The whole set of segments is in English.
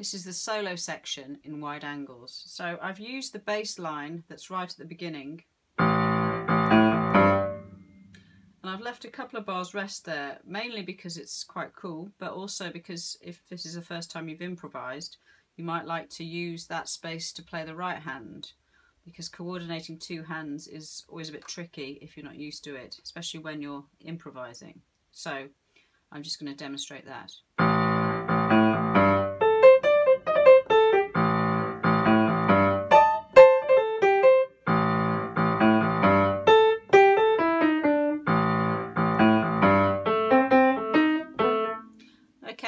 This is the solo section in wide angles. So I've used the bass line that's right at the beginning and I've left a couple of bars rest there, mainly because it's quite cool, but also because if this is the first time you've improvised, you might like to use that space to play the right hand because coordinating two hands is always a bit tricky if you're not used to it, especially when you're improvising. So I'm just going to demonstrate that.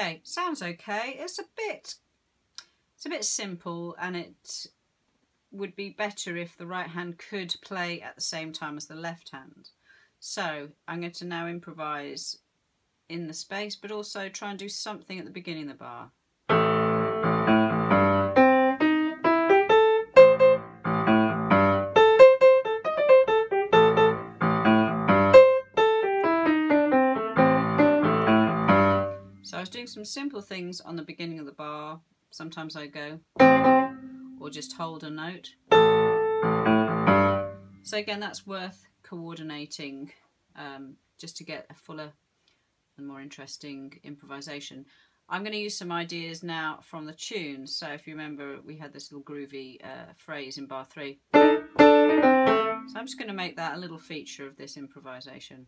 Okay, sounds okay. It's a bit it's a bit simple and it would be better if the right hand could play at the same time as the left hand. So I'm going to now improvise in the space but also try and do something at the beginning of the bar. So I was doing some simple things on the beginning of the bar. Sometimes I go or just hold a note. So again, that's worth coordinating um, just to get a fuller and more interesting improvisation. I'm going to use some ideas now from the tune. So if you remember, we had this little groovy uh, phrase in bar three. So I'm just going to make that a little feature of this improvisation.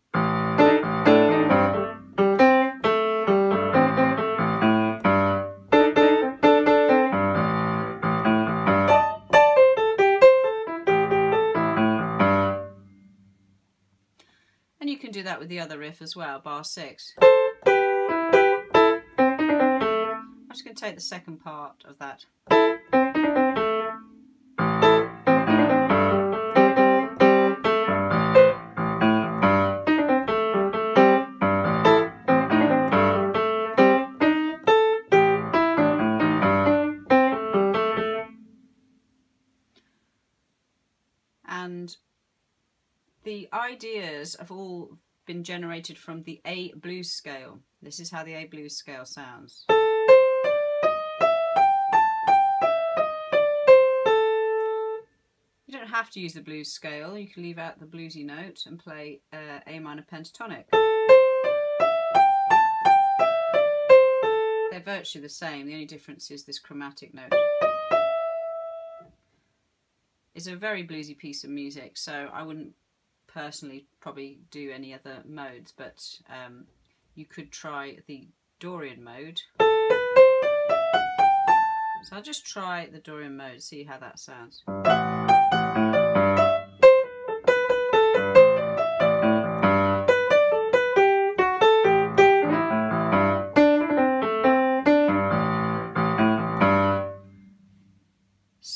Do that with the other riff as well, bar six. I'm just going to take the second part of that. And the ideas of all been generated from the A blues scale. This is how the A blues scale sounds. You don't have to use the blues scale, you can leave out the bluesy note and play uh, A minor pentatonic. They're virtually the same, the only difference is this chromatic note. It's a very bluesy piece of music, so I wouldn't personally probably do any other modes, but um, you could try the Dorian mode. So I'll just try the Dorian mode, see how that sounds.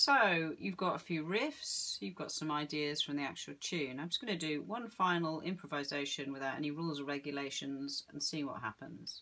So you've got a few riffs, you've got some ideas from the actual tune. I'm just going to do one final improvisation without any rules or regulations and see what happens.